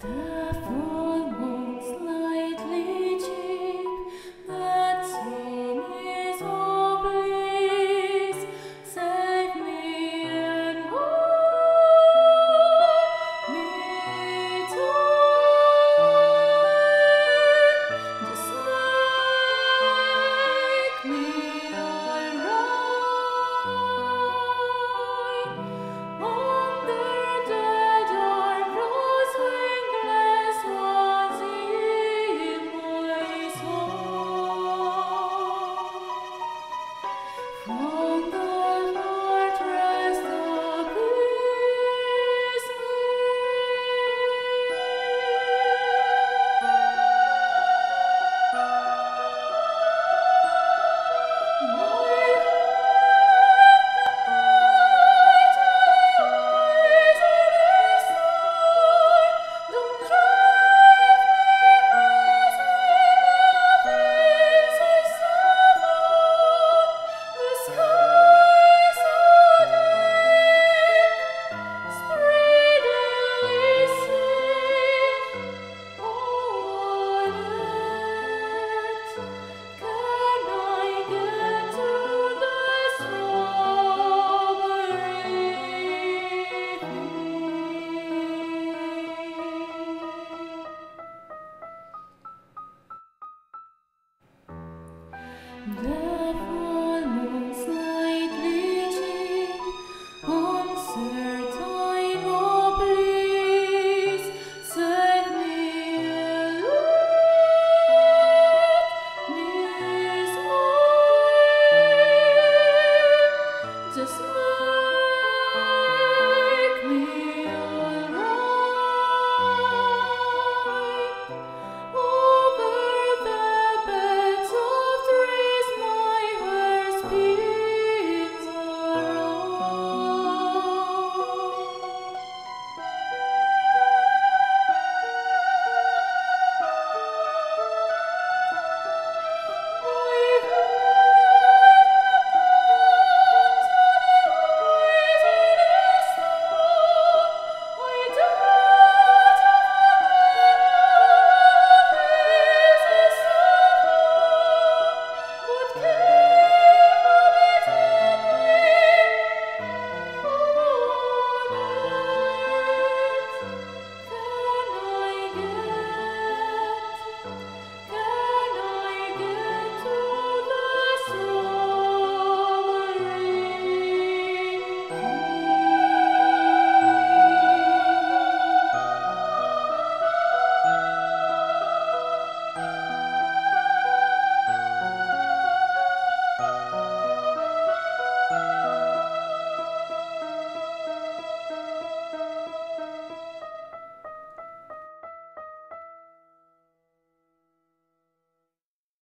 Da